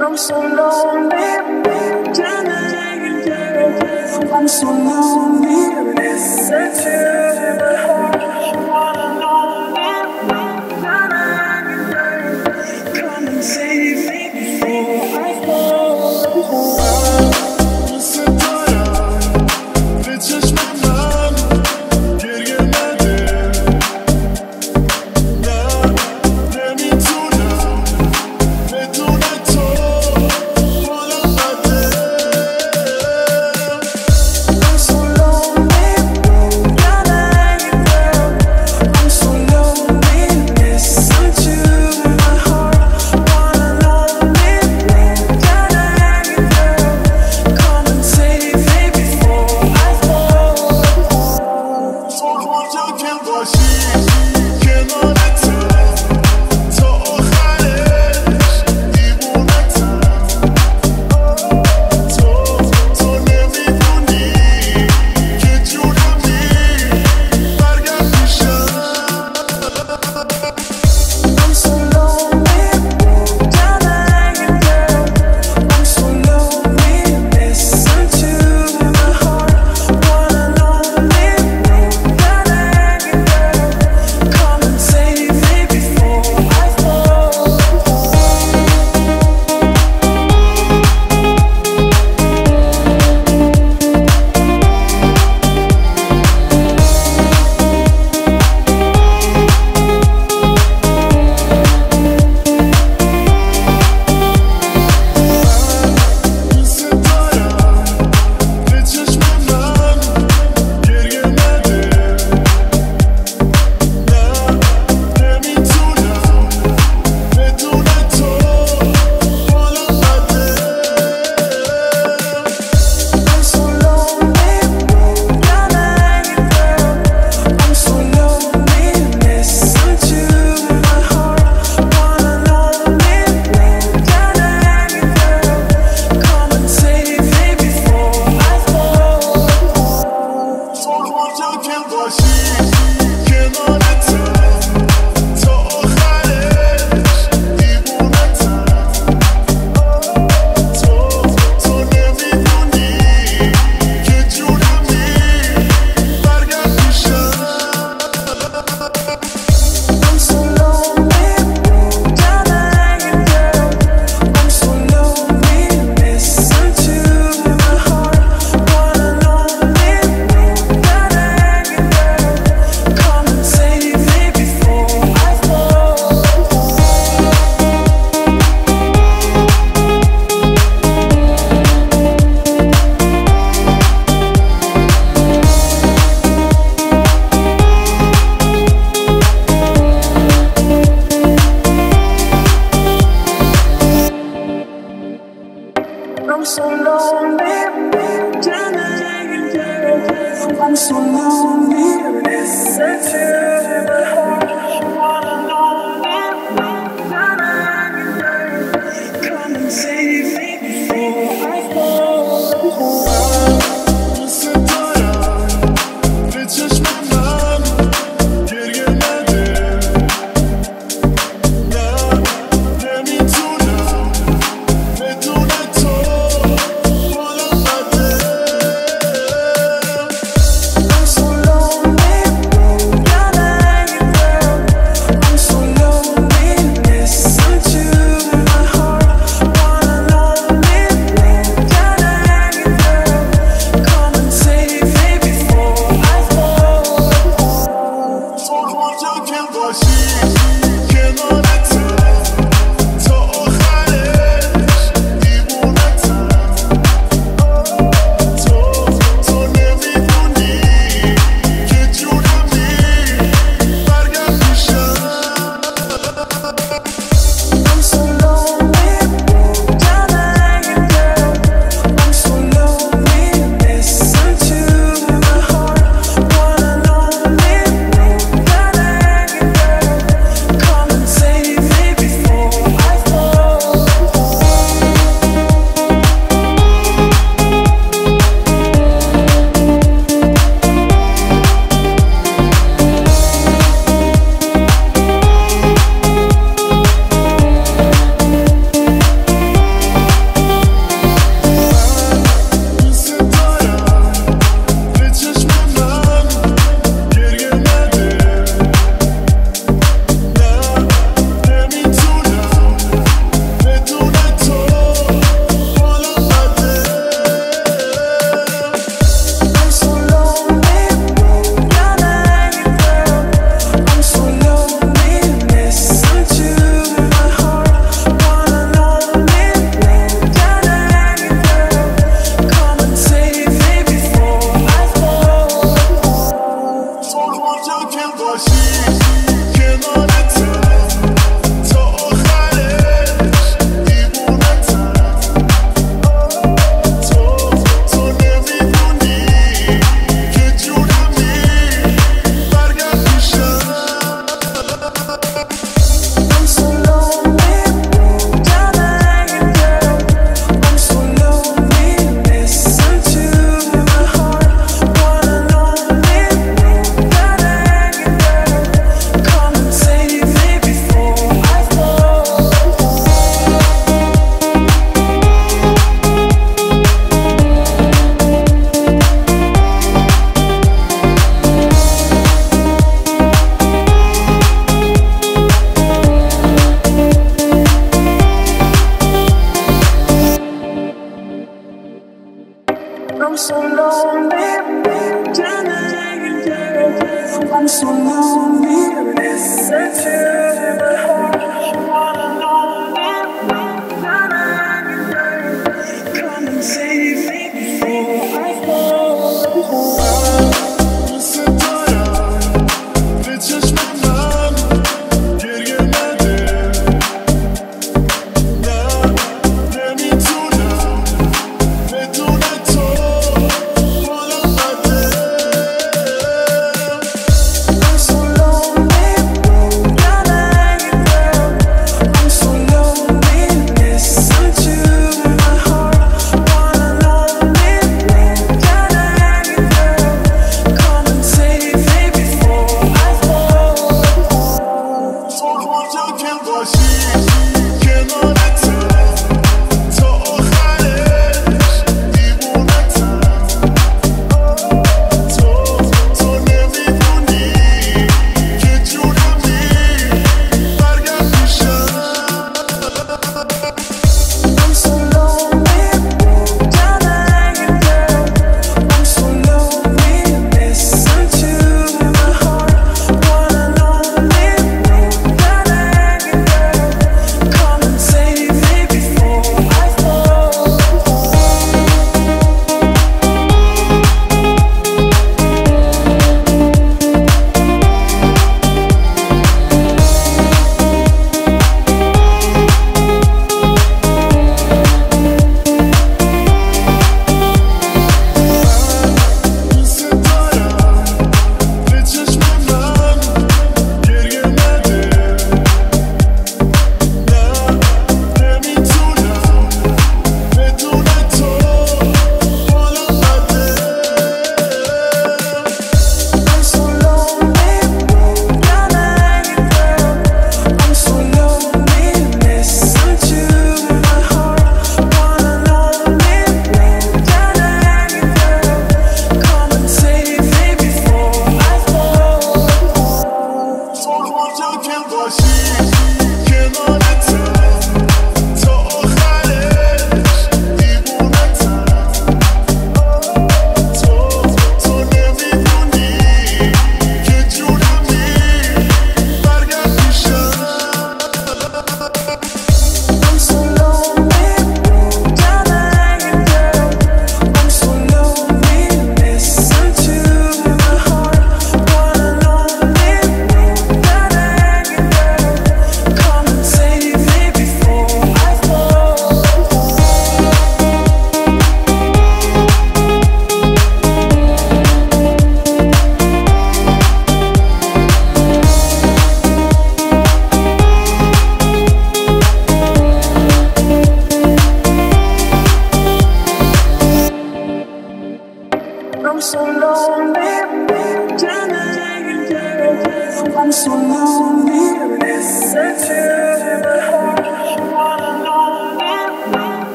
I'm so lonely. I'm so lonely, listen to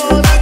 amor.